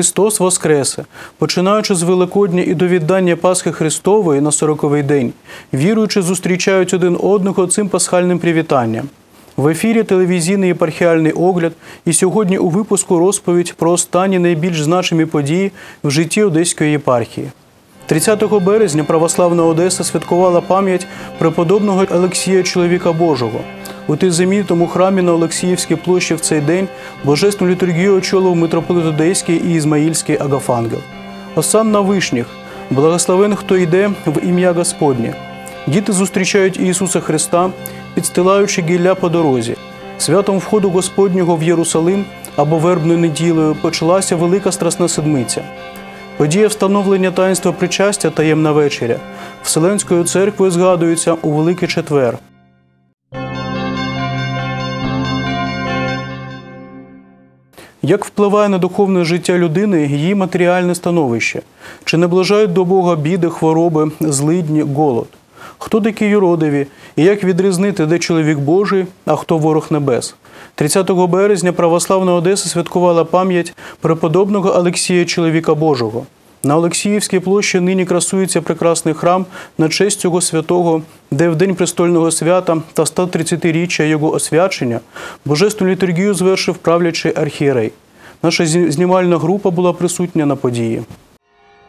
Христос Воскресе! Починаючи з Великодня і до віддання Пасхи Христової на сороковий день, віруючи зустрічають один одного цим пасхальним привітанням. В ефірі телевізійний єпархіальний огляд, і сьогодні у випуску розповідь про останні найбільш значимі події в житті Одеської єпархії. 30 березня православна Одеса святкувала пам'ять преподобного Олексія Чоловіка Божого. У тиземітому храмі на Олексіївській площі в цей день божественну літургію очолив митрополит Одеський і Ізмаїльський Агафангел. Осан на вишніх, благословен, хто йде в ім'я Господнє. Діти зустрічають Ісуса Христа, підстилаючи гілля по дорозі. Святом входу Господнього в Єрусалим або вербною неділею почалася велика страсна седмиця. Подія встановлення таїнства причастя таємна вечеря Вселенською церквою згадується у Великий Четвер. Як впливає на духовне життя людини її матеріальне становище? Чи наближають до Бога біди, хвороби, злидні, голод? Хто такі юродиві і як відрізнити, де чоловік Божий, а хто ворог небес? 30 березня православна Одеса святкувала пам'ять преподобного Олексія Чоловіка Божого. На Олексіївській площі нині красується прекрасний храм на честь цього святого, де в день престольного свята та 130-річчя його освячення божественну літургію звершив правлячий архієрей. Наша знімальна група була присутня на події.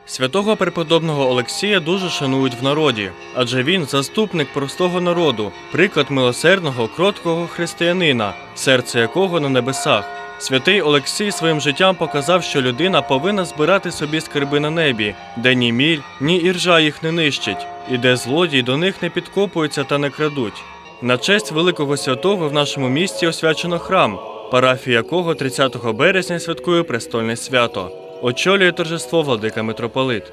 Святого преподобного Олексія дуже шанують в народі, адже він заступник простого народу, приклад милосердного, кроткого християнина, серце якого на небесах. Святий Олексій своїм життям показав, що людина повинна збирати собі скарби на небі, де ні міль, ні іржа їх не нищить, і де злодії до них не підкопуються та не крадуть. На честь великого святого в нашому місті освячено храм, парафія якого 30 березня святкує престольне свято. Очолює торжество владика митрополит.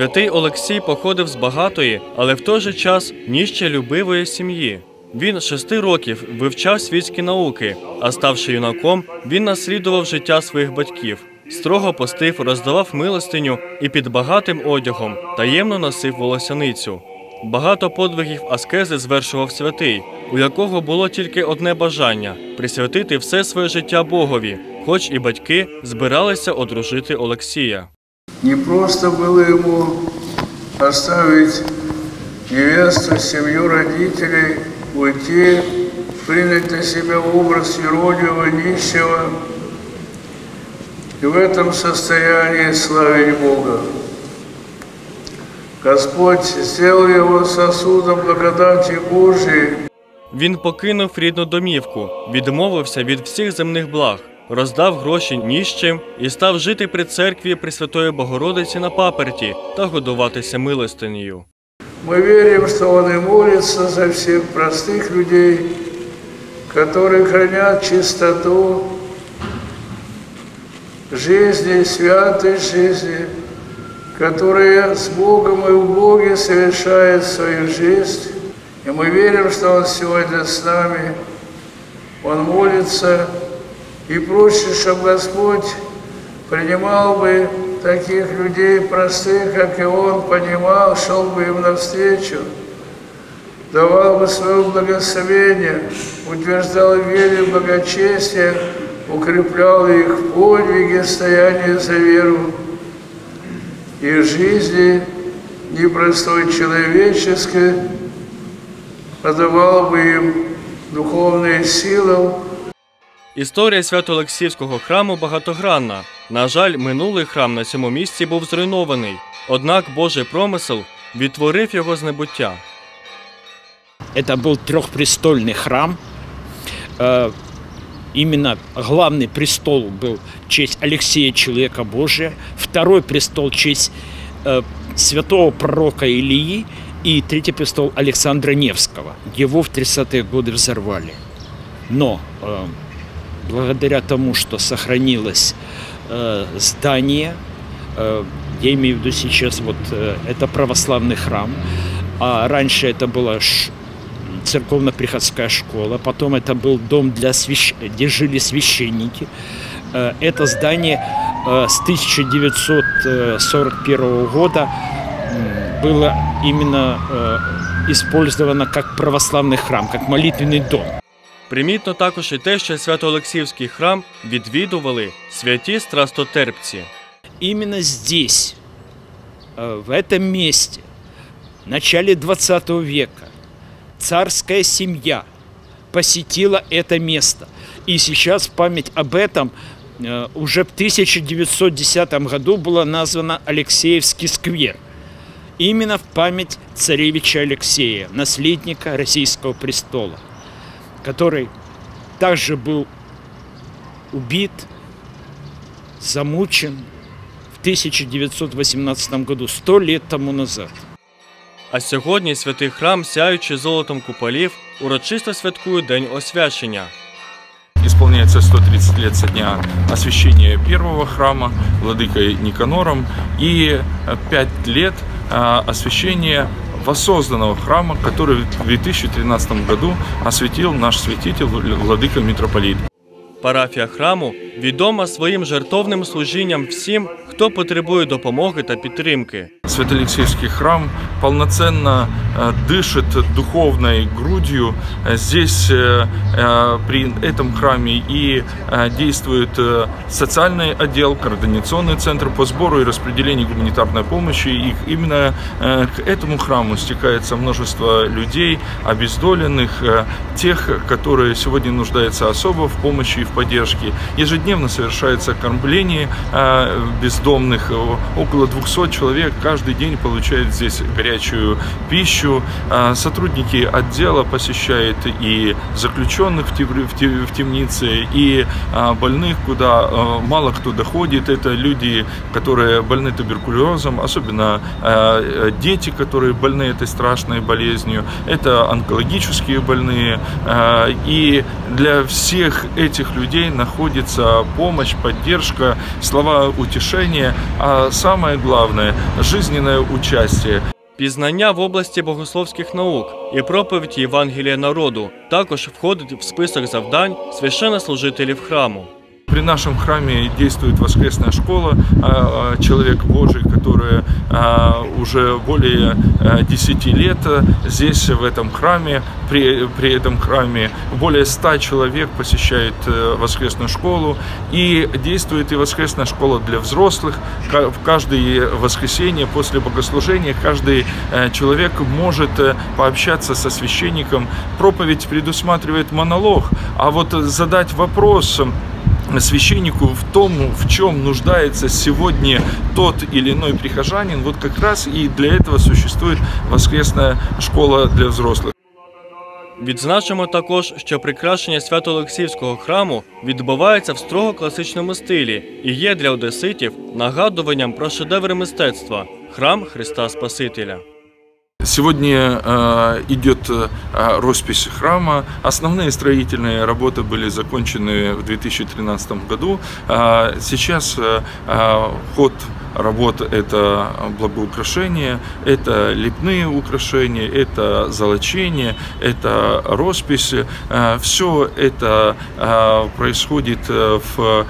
Святий Олексій походив з багатої, але в той же час ніще любивої сім'ї. Він шести років вивчав світські науки, а ставши юнаком, він наслідував життя своїх батьків, строго постив, роздавав милостиню і під багатим одягом таємно носив волосяницю. Багато подвигів аскези звершував святий, у якого було тільки одне бажання присвятити все своє життя Богові, хоч і батьки збиралися одружити Олексія. Не просто было ему оставить невесту, семью родителей, уйти, принять на себя образ юродивого, нищего, и в этом состоянии славить Бога. Господь сделал его сосудом благодати Божией, Він покинув рідну домівку, відмовився від всіх земних благ, роздав гроші ніщим і став жити при церкві Пресвятої Богородиці на паперті та годуватися милостинею. Мы верим, что Он и молится за всех простых людей, которые хранят чистоту жизни, святой жизни, которые с Богом и в Боге совершают свою жизнь. И мы верим, что Он сегодня с нами, Он молится и просит, чтобы Господь принимал бы таких людей простых, как и Он, понимал, шел бы им навстречу, давал бы свое благословение, утверждал в вере благочестие, укреплял их в подвиге, стоянии за веру. И жизни непростой человеческой, подавал бы им духовные силы, Історія Свято-Олексіївського храму багатогранна. На жаль, минулий храм на цьому місці був зруйнований. Однак Божий промисел відтворив його з небуття. Это был трехпрестольный храм. Э, Именно главный престол был в честь Алексея Человека Божия, второй престол в честь э, святого пророка Илии и третий престол Александра Невского. Его в 30-е годы взорвали. Но э, благодаря тому, что сохранилось э, здание, э, я имею в виду сейчас вот э, это православный храм, а раньше это была церковно-приходская школа, потом это был дом, для свящ... где жили священники. Э, Это здание э, с 1941 года было именно э, использовано как православный храм, как молитвенный дом. Примітно також і те, що Свято-Олексіївський храм відвідували святі страстотерпці. Именно здесь, э, в этом месте, в начале 20 века, царская семья посетила это место. И сейчас в память об этом э, уже в 1910 году было названо Алексеевский сквер. Именно в память царевича Алексея, наследника российского престола, который также был убит, замучен в 1918 году, сто лет тому назад. А сьогодні святий храм, сяючи золотом куполів, урочисто святкує День освячення. Исполняется 130 лет со дня освящения первого храма владыкой Никанором и 5 лет а, освящения воссозданного храма, который в 2013 году осветил наш святитель владыка митрополит. Парафия храму відома своїм жертовним служінням всім, хто потребує допомоги та підтримки. Свято-Алексеевский храм полноценно э, дышит духовной грудью. Э, Здесь э, э, при этом храме и э, действует э, социальный отдел, координационный центр по сбору и распределению гуманитарной помощи. И именно э, к этому храму стекается множество людей, обездоленных, э, тех, которые сегодня нуждаются особо в помощи и в поддержке. Ежедневно совершается кормление э, бездомных. Около 200 человек каждый день получают здесь горячую пищу. А, Сотрудники отдела посещают и заключенных в тем- в те- в темнице, и а, больных, куда а, мало кто доходит. Это люди, которые больны туберкулезом, особенно а, дети, которые больны этой страшной болезнью. Это онкологические больные. А, И для всех этих людей находится помощь, поддержка, слова утешения, а самое главное – жизненное участие. Пізнання в області богословських наук і проповідь Євангелія народу також входить в список завдань священнослужителів храму. При нашем храме действует воскресная школа а, а, «Человек Божий», которая а, уже более а, 10 лет а, здесь, в этом храме. При, при этом храме более 100 человек посещает э, воскресную школу. И действует и воскресная школа для взрослых. В каждое воскресенье после богослужения каждый э, человек может э, пообщаться со священником. Проповедь предусматривает монолог, а вот э, задать вопрос священнику в том, в чем нуждается сегодня тот или иной прихожанин, вот как раз и для этого существует воскресная школа для взрослых. Відзначимо також, що прикрашення Свято-Олексіївського храму відбувається в строго класичному стилі і є для одеситів нагадуванням про шедеври мистецтва храм Христа Спасителя. Сегодня э, идет э, роспись храма. Основные строительные работы были закончены в 2013 году. Сейчас э, э, ход работ – это благоукрашение, это лепные украшения, это золочение, это роспись. Все это происходит в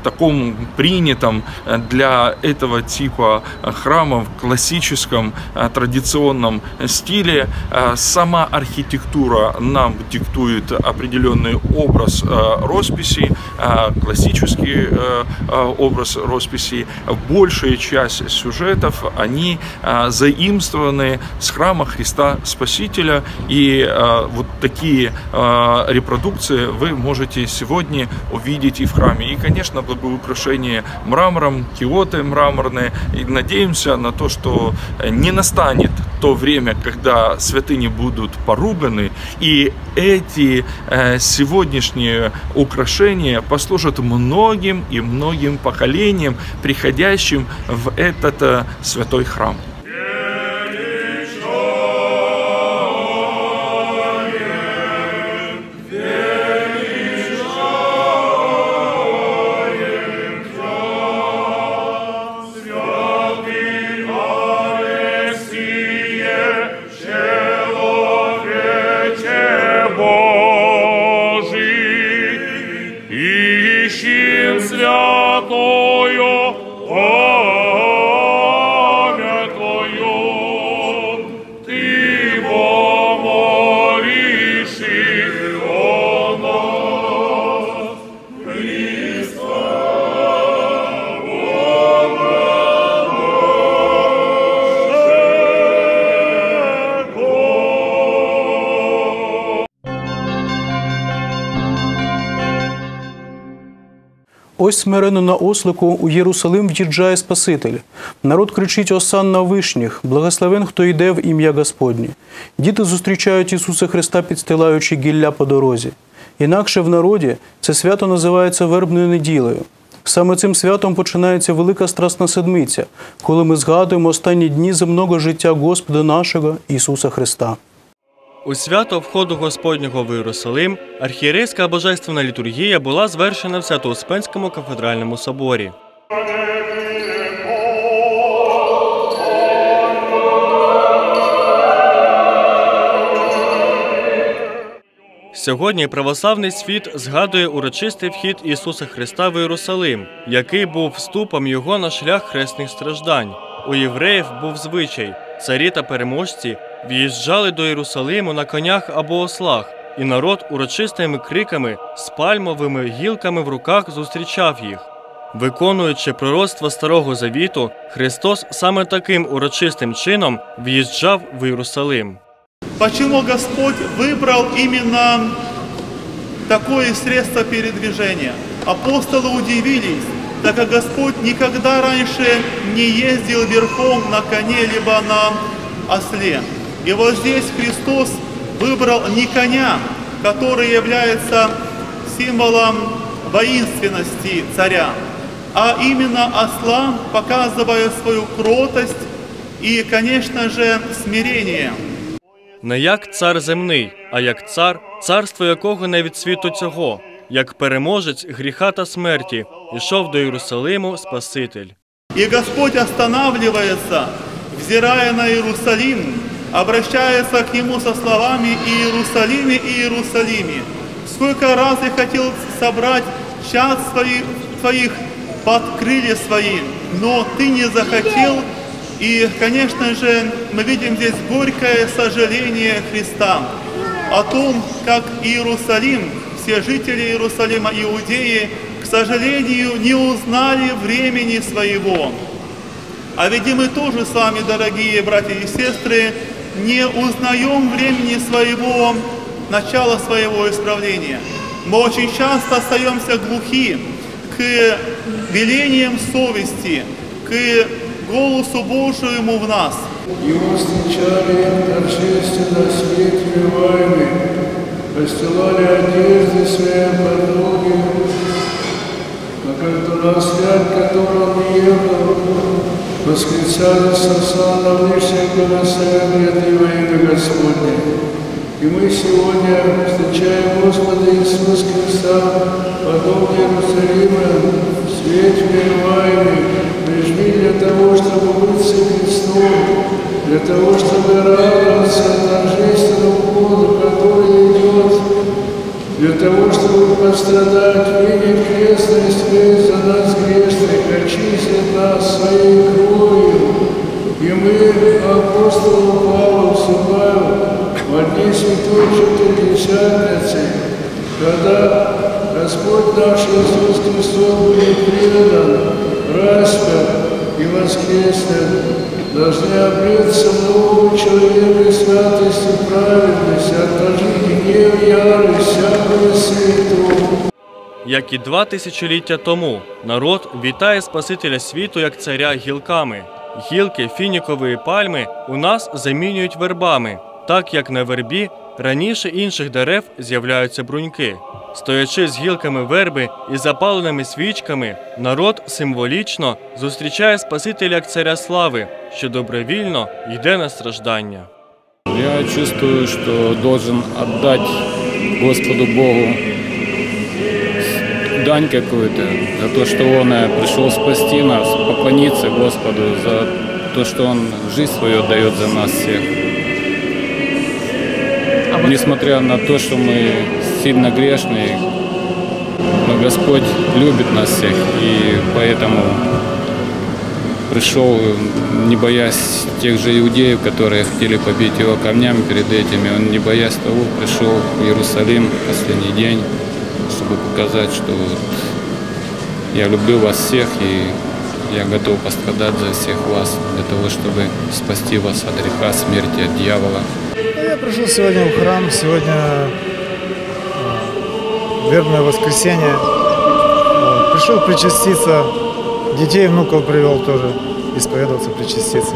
таком принятом э, для этого типа э, храмов классическом э, традиционном стиле. Сама архитектура нам диктует определенный образ росписи, классический образ росписи. Большая часть сюжетов, они заимствованы с храма Христа Спасителя. И вот такие репродукции вы можете сегодня увидеть и в храме. И, конечно, благоукрашение мрамором, киоты мраморные. И надеемся на то, что не настанет то время, когда святыни будут поруганы, и эти э, сегодняшние украшения послужат многим и многим поколениям, приходящим в этот э, святой храм. Ось смирено на ослику у Єрусалим в'їжджає Спаситель. Народ кричить Осан на вишніх, благословен, хто йде в ім'я Господнє. Діти зустрічають Ісуса Христа, підстилаючи гілля по дорозі. Інакше в народі це свято називається вербною неділею. Саме цим святом починається велика страсна седмиця, коли ми згадуємо останні дні земного життя Господа нашого Ісуса Христа. У свято входу Господнього в Єрусалим архієрейська божественна літургія була звершена в Свято-Успенському кафедральному соборі. Сьогодні православний світ згадує урочистий вхід Ісуса Христа в Єрусалим, який був вступом його на шлях хресних страждань. У євреїв був звичай царі та переможці в'їжджали до Єрусалиму на конях або ослах, і народ урочистими криками з пальмовими гілками в руках зустрічав їх. Виконуючи пророцтво Старого Завіту, Христос саме таким урочистим чином в'їжджав в Єрусалим. Почему Господь выбрал именно такое средство передвижения? Апостолы удивились, так как Господь никогда раньше не ездил верхом на коне либо на осле. И вот здесь Христос выбрал не коня, который является символом воинственности царя, а именно осла, показывая свою кротость и, конечно же, смирение. Не як цар земний, а як цар, царство якого не від світу цього, як переможець гріха та смерті, ішов до Єрусалиму Спаситель. И Господь останавливается, взирая на Иерусалим, обращается к Нему со словами «Иерусалиме, Иерусалиме». Сколько раз я хотел собрать чад своих, твоих под крылья свои, но Ты не захотел. И, конечно же, мы видим здесь горькое сожаление Христа о том, как Иерусалим, все жители Иерусалима, иудеи, к сожалению, не узнали времени своего. А ведь и мы тоже с вами, дорогие братья и сестры, не узнаем времени своего, начала своего исправления. Мы очень часто остаемся глухи к велениям совести, к голосу Божьему в нас. Его встречали торжественно светлевами, постилали одежды свои подруги, а когда на свят, которым ехал, восклицали сосана высших благословен во имя Господне. И мы сегодня встречаем Господа Иисуса Христа, подобно Иерусалима, в свете мирваемый, пришли для того, чтобы быть со Христом, для того, чтобы радоваться торжественному году, который идет, для того, чтобы пострадать, видеть крестную смерть за нас грешных, очистить нас своей кровью. И мы апостолу Павлу всегда в дни Святой Четырехдесятницы, когда Господь наш Иисус Христос будет предан, распят и воскреснет, должны обреться нового человека и праведность, отложить гнев, ярость, всякого святого. Як і два тисячоліття тому, народ вітає Спасителя світу як царя гілками. Гілки фінікової пальми у нас замінюють вербами, так як на вербі раніше інших дерев з'являються бруньки. Стоячи з гілками верби і запаленими свічками, народ символічно зустрічає Спасителя як царя слави, що добровільно йде на страждання. Я чувствую, что должен отдать Господу Богу дань какую-то за то, что Он э, пришел спасти нас, поклониться Господу за то, что Он жизнь свою дает за нас всех. Несмотря на то, что мы сильно грешные, но Господь любит нас всех, и поэтому пришел, не боясь тех же иудеев, которые хотели побить его камнями перед этими, он не боясь того пришел в Иерусалим в последний день, чтобы показать, что вот я люблю вас всех и я готов пострадать за всех вас для того, чтобы спасти вас от греха, смерти, от дьявола. Я пришел сегодня в храм, сегодня э, вербное воскресенье. Пришел причаститься, детей, внуков привел тоже, исповедоваться, причаститься.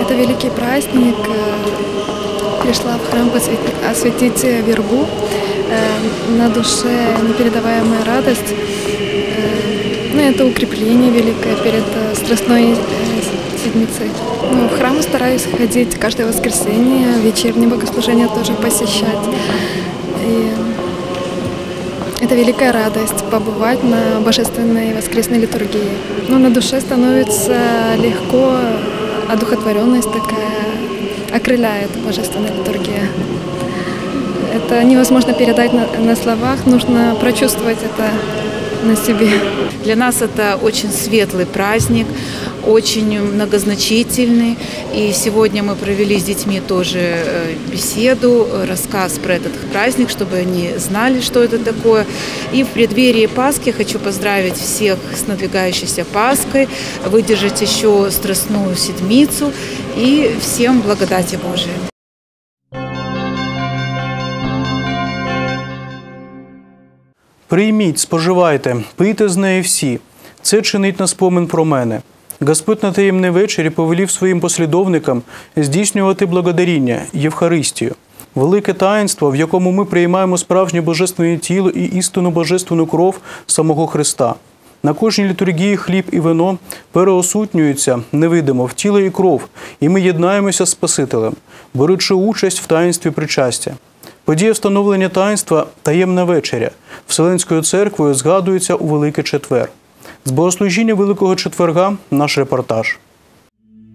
Это великий праздник. Э, Пришла в храм посвятить- осветить вербу. Э, На душе непередаваемая радость. Э, Ну, это укрепление великое перед э, Страстной Седмицей. Ну, в храм стараюсь ходить каждое воскресенье, вечернее богослужение тоже посещать. И это великая радость побывать на божественной воскресной литургии. Ну, на душе становится легко, одухотворенность такая окрыляет божественная литургия. Это невозможно передать на, на словах, нужно прочувствовать это на себе. Для нас это очень светлый праздник, очень многозначительный. И сегодня мы провели с детьми тоже э, беседу, рассказ про этот праздник, чтобы они знали, что это такое. И в преддверии Пасхи хочу поздравить всех с надвигающейся Пасхой, выдержать еще Страстную Седмицу и всем благодати Божией. Прийміть, споживайте, пийте з неї всі. Це чинить на спомин про мене. Господь на таємний вечері повелів своїм послідовникам здійснювати благодаріння, Євхаристію, велике таїнство, в якому ми приймаємо справжнє божественне тіло і істинну божественну кров самого Христа. На кожній літургії хліб і вино переосутнюються невидимо в тіло і кров, і ми єднаємося з Спасителем, беручи участь в таїнстві причастя. Подія встановлення таїнства таємна вечеря Вселенською церквою згадується у Великий Четвер. З богослужіння Великого Четверга наш репортаж.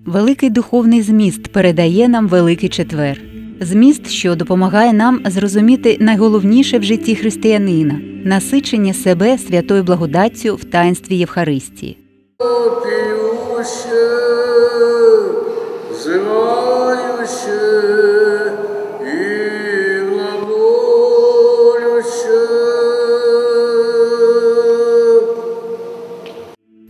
Великий духовний зміст передає нам Великий Четвер. Зміст, що допомагає нам зрозуміти найголовніше в житті християнина насичення себе святою благодаттю в таїнстві Євхаристії. пьюще, взывающее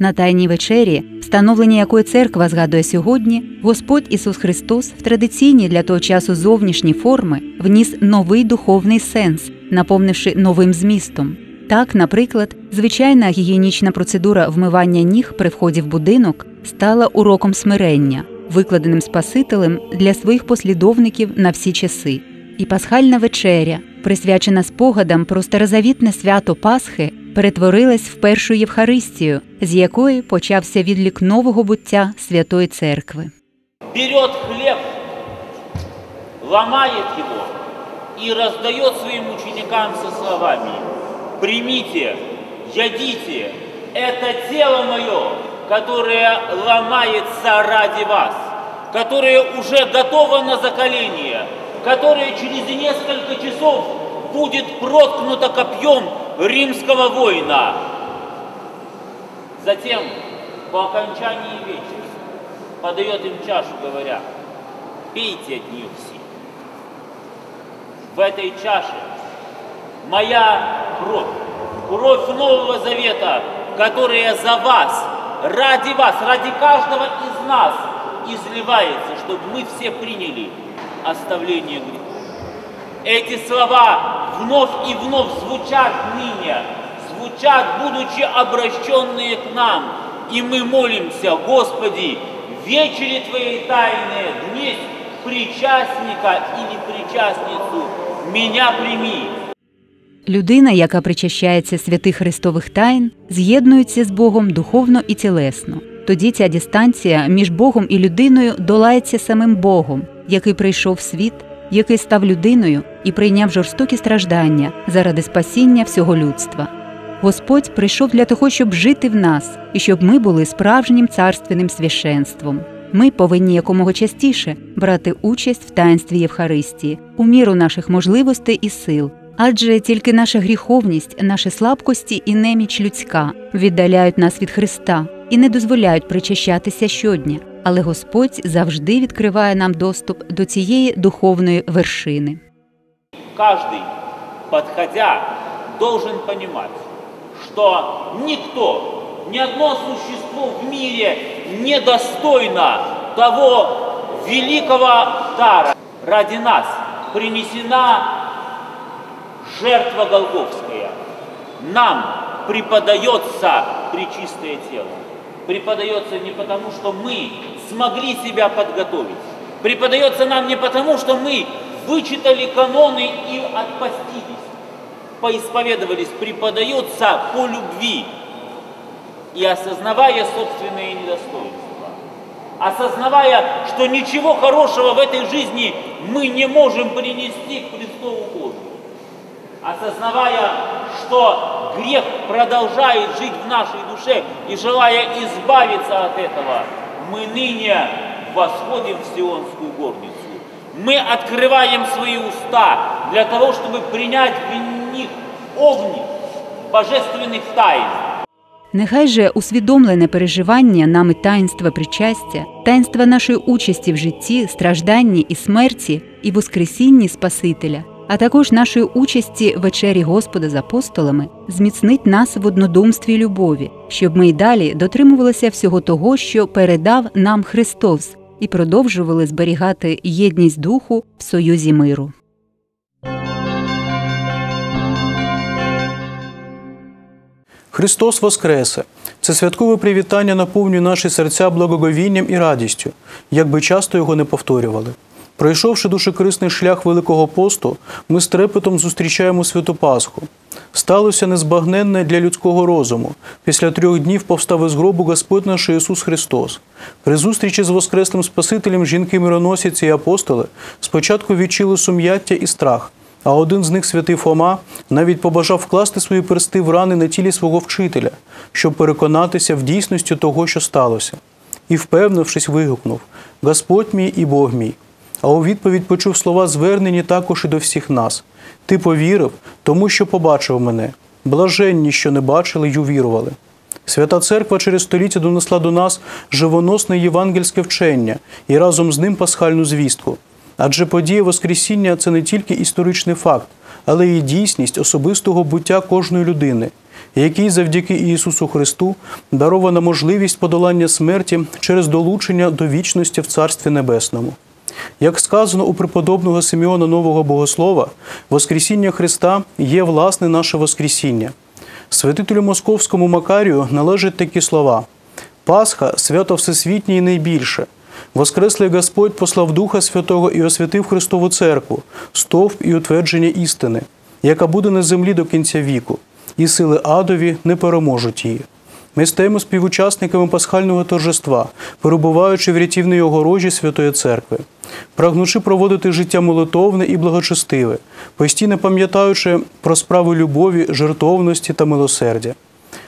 На Тайній вечері, встановлення якої церква згадує сьогодні, Господь Ісус Христос в традиційні для того часу зовнішні форми вніс новий духовний сенс, наповнивши новим змістом. Так, наприклад, звичайна гігієнічна процедура вмивання ніг при вході в будинок стала уроком смирення, викладеним Спасителем для своїх послідовників на всі часи. І пасхальна вечеря, присвячена спогадам про старозавітне свято Пасхи, перетворилась в першу Євхаристію, з якої почався відлік нового буття Святої Церкви. берет хлеб, ломает его и раздает своим ученикам со словами «Примите, ядите, это тело мое, которое ломается ради вас, которое уже готово на закаление, которое через несколько часов будет проткнуто копьем римского воина». Затем, по окончании вечера, подает им чашу, говоря, пейте от нее все. В этой чаше моя кровь, кровь Нового Завета, которая за вас, ради вас, ради каждого из нас изливается, чтобы мы все приняли оставление греха. Эти слова вновь и вновь звучат ныне, звучат, будучи обращенные к нам. И мы молимся, Господи, вечери Твоей тайны, днесь причастника или причастницу, меня прими. Людина, яка причащається святих Христових тайн, з'єднується з Богом духовно і тілесно. Тоді ця дистанція між Богом і людиною долається самим Богом, який прийшов в світ, який став людиною і прийняв жорстокі страждання заради спасіння всього людства. Господь прийшов для того, щоб жити в нас і щоб ми були справжнім царственним священством. Ми повинні якомога частіше брати участь в таїнстві Євхаристії у міру наших можливостей і сил, адже тільки наша гріховність, наші слабкості і неміч людська віддаляють нас від Христа і не дозволяють причащатися щодня. Але Господь завжди відкриває нам доступ до цієї духовної вершини. Каждый, подходя, должен понимать, что никто, ни одно существо в мире не достойно того великого дара. Ради нас принесена жертва Голговская. Нам преподается причистое тело. Преподается не потому, что мы смогли себя подготовить. Преподается нам не потому, что мы вычитали каноны и отпостились, поисповедовались. Преподается по любви и осознавая собственные недостоинства. Осознавая, что ничего хорошего в этой жизни мы не можем принести к Христову Богу осознавая, что грех продолжает жить в нашей душе и желая избавиться от этого, мы ныне восходим в Сионскую горницу. Мы открываем свои уста для того, чтобы принять в них овни божественных тайн. Нехай же усвідомлене переживання нами таїнства причастя, таїнства нашої участі в житті, стражданні і смерті і воскресінні Спасителя, а також нашої участі в вечері Господа з апостолами, зміцнить нас в однодумстві любові, щоб ми й далі дотримувалися всього того, що передав нам Христос, і продовжували зберігати єдність духу в союзі миру. Христос Воскресе! Це святкове привітання наповнює наші серця благоговінням і радістю, як би часто його не повторювали. Пройшовши душекрисний шлях Великого посту, ми з трепетом зустрічаємо святу Пасху. Сталося незбагненне для людського розуму. Після трьох днів повстав із гробу Господь наш Ісус Христос. При зустрічі з Воскресним Спасителем жінки мироносиці і апостоли спочатку відчули сум'яття і страх. А один з них, святий Фома, навіть побажав вкласти свої персти в рани на тілі свого вчителя, щоб переконатися в дійсності того, що сталося. І, впевнившись, вигукнув: Господь мій і Бог мій. А у відповідь почув слова, звернені також і до всіх нас. Ти повірив, тому що побачив мене. Блаженні, що не бачили й увірували. Свята Церква через століття донесла до нас живоносне євангельське вчення і разом з ним пасхальну звістку. Адже подія Воскресіння це не тільки історичний факт, але й дійсність особистого буття кожної людини, якій завдяки Ісусу Христу дарована можливість подолання смерті через долучення до вічності в Царстві Небесному. Як сказано у преподобного Симеона Нового Богослова, Воскресіння Христа є власне наше Воскресіння. Святителю Московському Макарію належать такі слова: Пасха свято всесвітнє і найбільше. Воскреслий Господь послав Духа Святого і освятив Христову Церкву, стовп і утвердження істини, яка буде на землі до кінця віку, і сили адові не переможуть її. Ми стаємо співучасниками пасхального торжества, перебуваючи в рятівній огорожі Святої Церкви, прагнучи проводити життя молитовне і благочестиве, постійно пам'ятаючи про справи любові, жертовності та милосердя.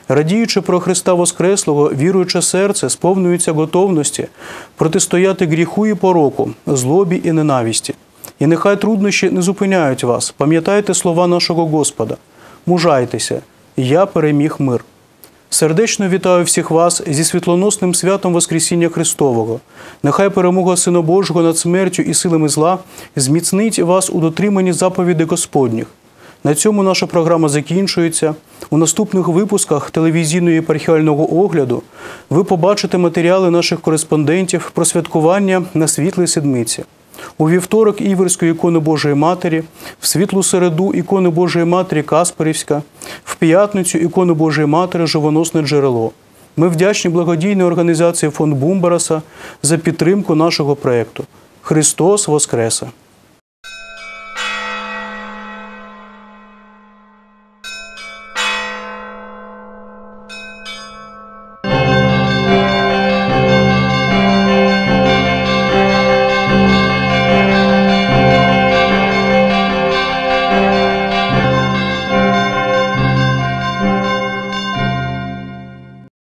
Радіючи про Христа Воскреслого, віруюче серце сповнюється готовності протистояти гріху і пороку, злобі і ненависті. І нехай труднощі не зупиняють вас. Пам'ятайте слова нашого Господа. Мужайтеся, я переміг мир. Сердечно вітаю всіх вас зі світлоносним святом Воскресіння Христового. Нехай перемога Сина Божого над смертю і силами зла зміцнить вас у дотриманні заповідей Господніх. На цьому наша програма закінчується. У наступних випусках телевізійного єпархіального огляду ви побачите матеріали наших кореспондентів про святкування на світлій седмиці. У вівторок Іверської ікони Божої Матері, в світлу середу ікони Божої Матері Каспарівська, в п'ятницю ікони Божої Матері Живоносне джерело. Ми вдячні благодійній організації фонд Бумбараса за підтримку нашого проєкту. Христос Воскресе!